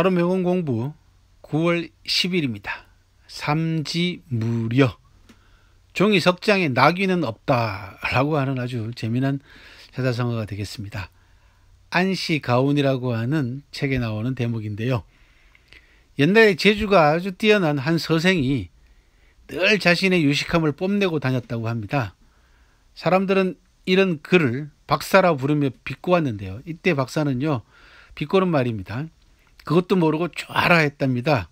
하루 명언 공부 9월 10일입니다. 삼지 무려 종이 석장에 낙위는 없다라고 하는 아주 재미난 사자성어가 되겠습니다. 안시 가운이라고 하는 책에 나오는 대목인데요. 옛날에 재주가 아주 뛰어난 한 서생이 늘 자신의 유식함을 뽐내고 다녔다고 합니다. 사람들은 이런 글을 박사라 부르며 비꼬았는데요. 이때 박사는요, 비꼬는 말입니다. 그것도 모르고 쫙라 했답니다.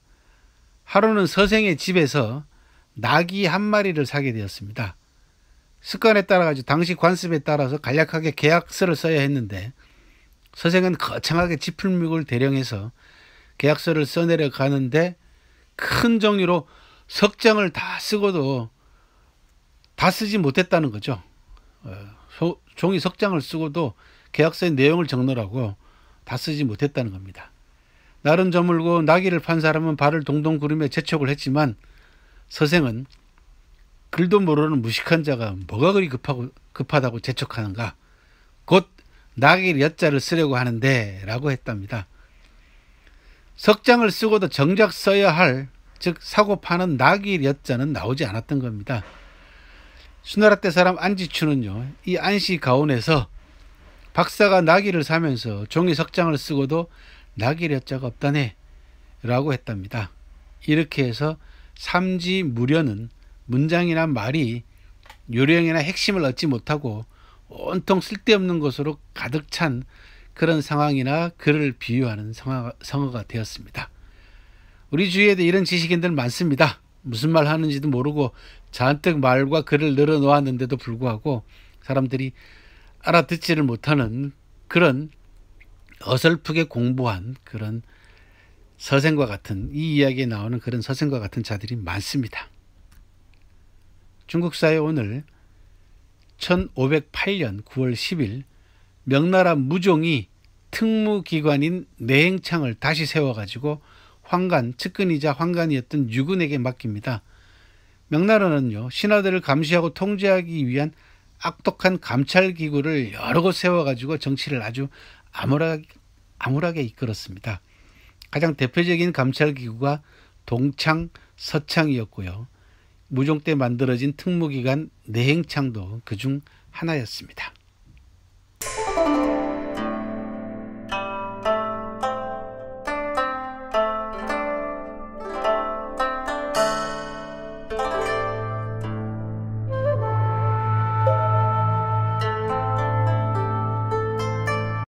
하루는 서생의 집에서 낙이 한 마리를 사게 되었습니다. 습관에 따라 가지고 당시 관습에 따라서 간략하게 계약서를 써야 했는데 서생은 거창하게 지풀묵을 대령해서 계약서를 써내려 가는데 큰 종이로 석 장을 다 쓰고도 다 쓰지 못했다는 거죠. 어, 종이 석 장을 쓰고도 계약서의 내용을 적느라고 다 쓰지 못했다는 겁니다. 날은 저물고 나귀를 판 사람은 발을 동동 구르며 재촉을 했지만 서생은 글도 모르는 무식한 자가 뭐가 그리 급하고 급하다고 재촉하는가? 곧 나귀 엿자를 쓰려고 하는데 라고 했답니다. 석장을 쓰고도 정작 써야 할, 즉 사고 파는 나귀 엿자는 나오지 않았던 겁니다. 수나라 때 사람 안지추는요, 이 안시 가온에서 박사가 나귀를 사면서 종이 석장을 쓰고도 나귀 엿자가 없다네 라고 했답니다. 이렇게 해서 삼지 무려는 문장이나 말이 요령이나 핵심을 얻지 못하고 온통 쓸데없는 것으로 가득 찬 그런 상황이나 글을 비유하는 성어가 되었습니다. 우리 주위에도 이런 지식인들 많습니다. 무슨 말 하는지도 모르고 잔뜩 말과 글을 늘어 놓았는데도 불구하고 사람들이 알아듣지를 못하는 그런 어설프게 공부한 그런 서생과 같은 이 이야기에 나오는 그런 서생과 같은 자들이 많습니다. 중국 사회 오늘 1508년 9월 10일 명나라 무종이 특무기관인 내행창을 다시 세워가지고 황간, 측근이자 황간이었던 유군에게 맡깁니다. 명나라는요, 신하들을 감시하고 통제하기 위한 악독한 감찰 기구를 여러 곳 세워가지고 정치를 아주 암울하게, 암울하게 이끌었습니다. 가장 대표적인 감찰 기구가 동창, 서창이었고요. 무종 때 만들어진 특무기관 내행창도 그중 하나였습니다.